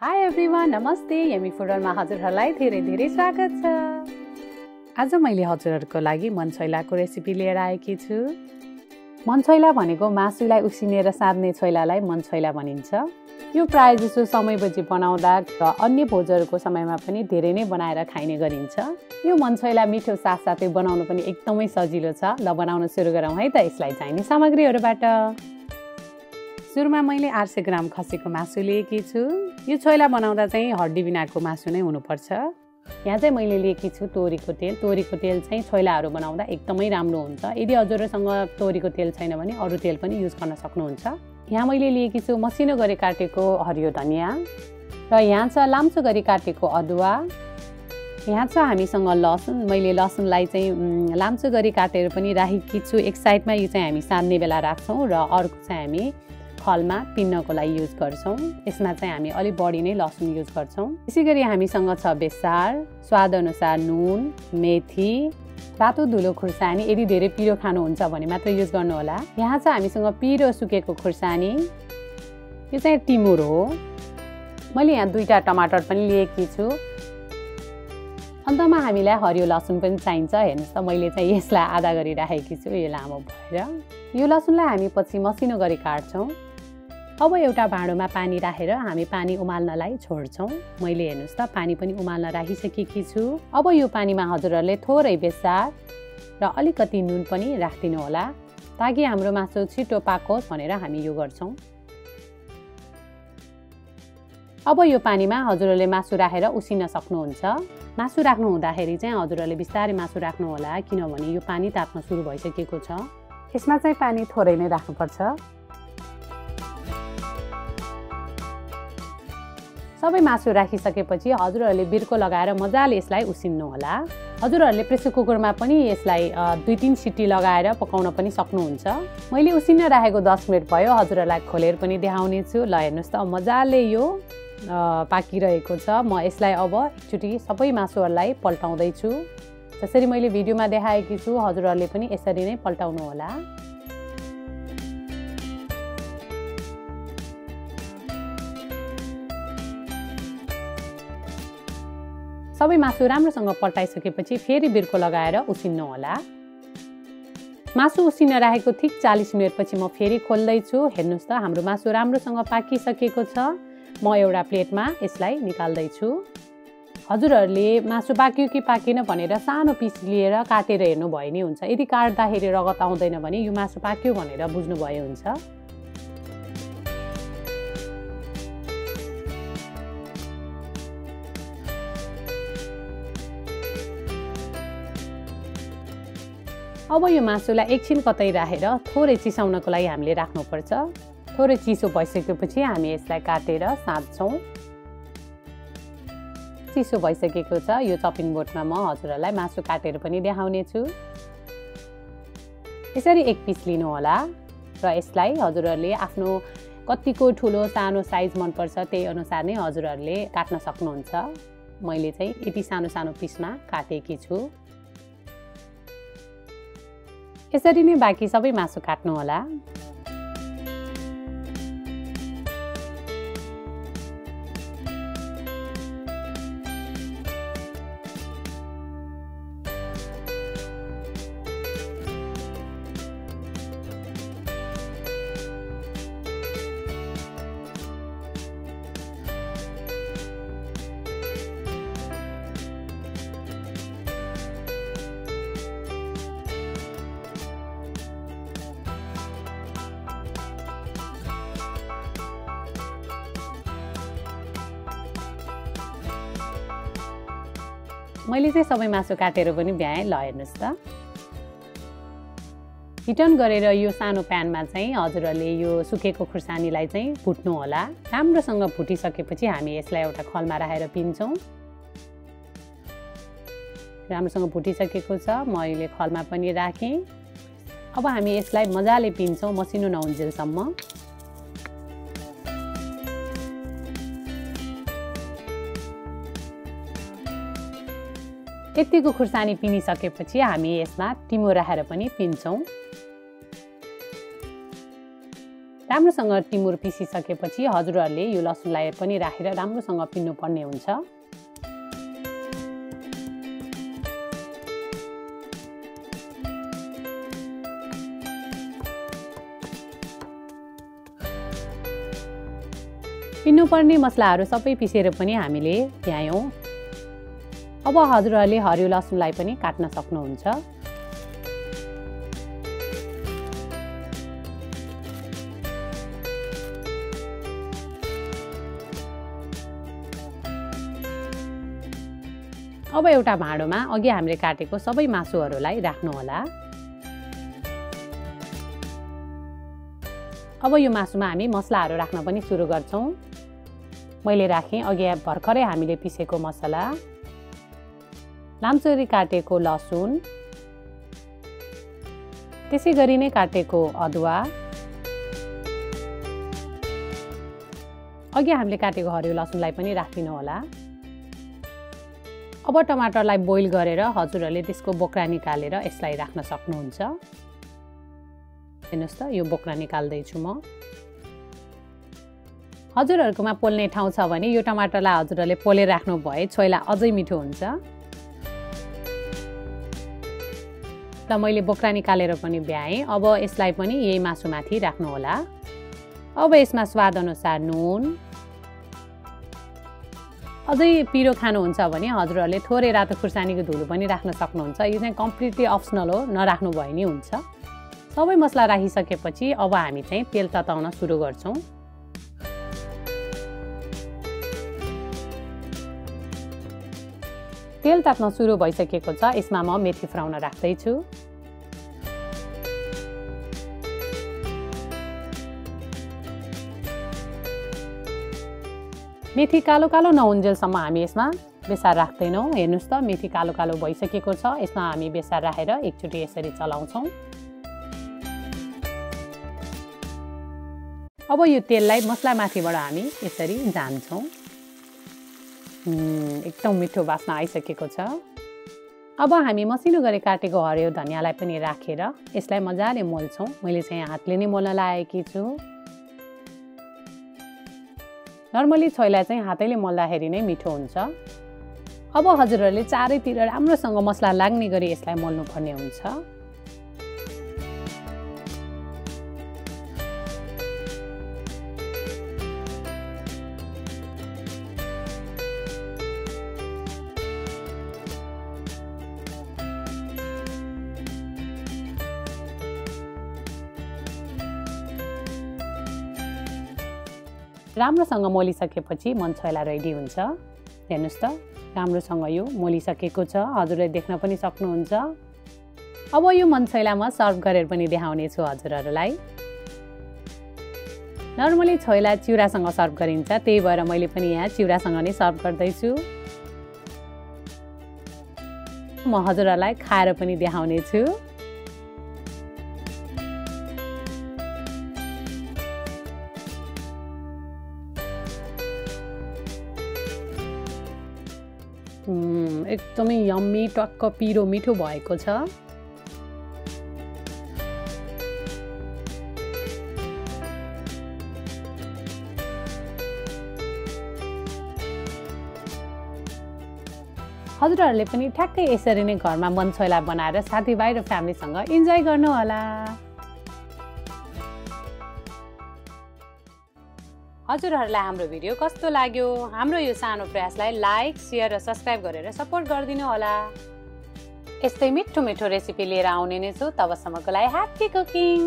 High everyone नमस्ते। Yummy फुडलमा हजुरहरूलाई धेरै धेरै स्वागत छ। आज मैले हजुरहरूको लागि मनछैलाको रेसिपी लिएर आएकी छु। मनछैला भनेको मासुलाई उसिनेर साध्ने छैलालाई मनछैला भनिन्छ। यो प्राय जसो समय बजी बनाउँदा र अन्य भोजहरूको समयमा पनि धेरै नै बनाएर खाइने गरिन्छ। यो मनछैला मिठो साथसाथै बनाउनु पनि एकदमै सजिलो छ। ल बनाउन सुरु गरौँ है त यसलाई चाहिने सामग्रीहरूबाट। सुरुमा मैले आठ सय ग्राम खसीको मासु लिएकी छु। यो छोइला बनाउँदा चाहिँ हड्डी बिनाको मासु नै हुनुपर्छ। यहाँ चाहिँ मैले लिएकी छु तोरीको तेल। तोरीको तेल चाहिँ छोइलाहरू बनाउँदा एकदमै राम्रो हुन्छ। यदि हजुरहरूसँग तोरीको तेल छैन भने अरू तेल पनि युज गर्न सक्नुहुन्छ। यहाँ मैले लिएकी छु मसिनो गरी काटेको हरियो धनियाँ र यहाँ छ लाम्चो गरी काटेको अदुवा। यहाँ छ हामीसँग लसुन। मैले लसुनलाई चाहिँ लाम्चो गरी काटेर पनि राखेकी छु। एक साइडमा यो चाहिँ हामी सान्ने बेला राख्छौँ र अर्को चाहिँ हामी फलमा पिन्नको लागि युज गर्छौँ। यसमा चाहिँ हामी अलिक बढी नै लसुन युज गर्छौँ। त्यसै गरी हामीसँग छ बेसार स्वादअनुसार नुन मेथी रातो धुलो खुर्सानी। यदि धेरै पिरो खानुहुन्छ भने मात्र युज गर्नुहोला। यहाँ चाहिँ हामीसँग पिरो सुकेको खुर्सानी यो चाहिँ टिमुर हो। मैले यहाँ दुईवटा टमाटर पनि लिएकी छु। अन्तमा हामीलाई हरियो लसुन पनि चाहिन्छ। हेर्नुहोस् त मैले चाहिँ यसलाई आधा गरी राखेकी छु। यो लामो भएर। यो लसुनलाई हामी पछि मसिनो गरी काट्छौँ। अब एउटा भाँडोमा पानी राखेर हामी पानी उमाल्नलाई छोड्छौँ। मैले हेर्नुहोस् त पानी पनि उमाल्न राखिसकेकी छु। अब यो पानीमा हजुरहरूले थोरै बेसार र अलिकति नुन पनि राखिदिनु होला ताकि हाम्रो मासु छिटो पाकोस् भनेर हामी यो गर्छौँ। अब यो पानीमा हजुरहरूले मासु राखेर उसिन सक्नुहुन्छ। मासु राख्नु हुँदाखेरि चाहिँ हजुरहरूले बिस्तारै मासु राख्नु होला किनभने यो पानी ताप्न सुरु भइसकेको छ। यसमा चाहिँ पानी थोरै नै राख्नुपर्छ। सबै मासु राखिसकेपछि हजुरहरूले बिर्को लगाएर मजाले यसलाई उसिन्नु होला हजुरहरूले प्रेसर कुकरमा पनि यसलाई दुई तिन सिटी लगाएर पकाउन पनि सक्नुहुन्छ। मैले उसिन्न राखेको दस मिनट भयो हजुरहरूलाई खोलेर पनि देखाउने छु। ल हेर्नुहोस् त मजाले यो पाकिरहेको छ। म यसलाई अब एकचोटि सबै मासुहरूलाई पल्टाउँदैछु। जसरी मैले भिडियोमा देखाएकी छु हजुरहरूले पनि यसरी नै पल्टाउनु सबै मासु राम्रोसँग पल्टाइसकेपछि फेरि बिर्को लगाएर उसिन्नु होला। मासु उसिन राखेको ठिक चालिस मिनटपछि म फेरि खोल्दैछु। हेर्नुहोस् त हाम्रो मासु राम्रोसँग पाकिसकेको छ। म एउटा प्लेटमा यसलाई निकाल्दैछु। हजुरहरूले मासु पाक्यो कि पाकेन भनेर सानो पिस लिएर काटेर हेर्नुभयो नि हुन्छ। यदि काट्दाखेरि रगत आउँदैन भने यो मासु पाक्यो भनेर बुझ्नुभयो हुन्छ। अब यो मासुलाई एकछिन कतै राखेर थोरै चिसाउनको लागि हामीले राख्नुपर्छ। थोरै चिसो भइसकेपछि हामी यसलाई काटेर साँध्छौँ चिसो भइसकेको छ यो चपिङ बोर्डमा म हजुरहरूलाई मासु काटेर पनि देखाउने छु यसरी एक पिस लिनुहोला र यसलाई हजुरहरूले आफ्नो कतिको ठुलो सानो साइज मनपर्छ त्यही अनुसार नै हजुरहरूले काट्न सक्नुहुन्छ। मैले चाहिँ यति सानो सानो पिसमा काटेकी छु। यसरी नै बाँकी सबै मासु काट्नु मैले चाहिँ सबै मासु काटेर पनि भ्याएँ ल हेर्नुहोस् त। हिटन गरेर यो सानो प्यानमा चाहिँ हजुरहरूले यो सुकेको खुर्सानीलाई चाहिँ फुट्नु होला। राम्रोसँग फुटिसकेपछि हामी यसलाई एउटा खलमा राखेर पिन्छौँ। राम्रोसँग फुटिसकेको छ म अहिले खलमा पनि राखेँ। अब हामी यसलाई मजाले पिन्छौँ मसिनो नहुन्जेलसम्म। यतिको खुर्सानी पिनिसकेपछि हामी यसमा टिमो राखेर पनि पिन्छौँ। राम्रोसँग टिमुर पिसिसकेपछि हजुरहरूले यो लसुनलाई पनि राखेर राम्रोसँग पिन्नुपर्ने हुन्छ। पिन्नुपर्ने मसलाहरू सबै पिसेर पनि हामीले ल्यायौँ अब हजुरहरूले हरियो लसुनलाई पनि काट्न सक्नुहुन्छ। अब एउटा भाँडोमा अघि हामीले काटेको सबै मासुहरूलाई राख्नुहोला। अब यो मासुमा हामी मसलाहरू राख्न पनि सुरु गर्छौँ। मैले राखेँ अघि भर्खरै हामीले पिसेको मसला। लाम्चोरी काटेको लसुन त्यसै गरी नै काटेको अदुवा। अघि हामीले काटेको हरियो लसुनलाई पनि राखिदिनु होला। अब टमाटरलाई बोइल गरेर हजुरहरूले त्यसको बोक्रा निकालेर यसलाई राख्न सक्नुहुन्छ। हेर्नुहोस् त यो बोक्रा निकाल्दैछु म। हजुरहरूकोमा पोल्ने ठाउँ छ भने यो टमाटरलाई हजुरहरूले पोलेर राख्नु भए छोइला अझै मिठो हुन्छ। त मैले बोक्रा निकालेर पनि भ्याएँ अब यसलाई पनि यही मासुमाथि राख्नुहोला। अब यसमा स्वाद अनुसार नुन। अझै पिरो खानुहुन्छ भने हजुरहरूले थोरै रातो खुर्सानीको धुलो पनि राख्न सक्नुहुन्छ। यो चाहिँ कम्प्लिटली अप्सनल हो नराख्नु भए नि हुन्छ। सबै मसला राखिसकेपछि अब हामी चाहिँ तेल तताउन सुरु गर्छौँ। तेल ताप्न सुरु भइसकेको छ। यसमा म मेथी फ्राउन राख्दैछु। मेथी कालो कालो नहुन्जेलसम्म हामी यसमा बेसार राख्दैनौँ। हेर्नुहोस् त मेथी कालो कालो भइसकेको छ। यसमा हामी बेसार राखेर एकचोटि यसरी चलाउँछौँ। अब यो तेललाई मसलामाथिबाट हामी यसरी जान्छौँ। एकदम मिठो बास्ना आइसकेको छ। अब हामी मसिनो गरी काटेको हरियो धनियाँलाई पनि राखेर यसलाई मजाले मोल्छौँ। मैले चाहिँ हातले नै मोल्न लागेकी छु। नर्मली छोइलाई चाहिँ हातैले मोल्दाखेरि नै मिठो हुन्छ। अब हजुरहरूले चारैतिर राम्रोसँग मसला लाग्ने गरी यसलाई मोल्नुपर्ने हुन्छ। राम्रोसँग मोलिसकेपछि मनछोइला रेडी हुन्छ। हेर्नुहोस् त राम्रोसँग यो मोलिसकेको छ हजुरले देख्न पनि सक्नुहुन्छ। अब यो मनछैला म सर्भ गरेर पनि देखाउने छु हजुरहरूलाई। नर्मली छोइला चिउरासँग सर्भ गरिन्छ त्यही भएर मैले पनि यहाँ चिउरासँग नै सर्भ गर्दैछु। म हजुरहरूलाई खाएर पनि देखाउने छु। एकदमै यम्मी टक्क पिरो मिठो भएको छ। हजुरहरूले पनि ठ्याक्कै यसरी नै घरमा मनछोइला बनाएर साथीभाइ र फ्यामिलीसँग इन्जोय गर्नुहोला। हजुरहरूलाई हाम्रो भिडियो कस्तो लाग्यो? हाम्रो यो सानो प्रयासलाई लाइक सेयर र सब्सक्राइब गरेर सपोर्ट गरिदिनु होला। यस्तै मिठो मिठो रेसिपी लिएर आउने नै छु तबसम्मको लागि ह्याप्पी कुकिङ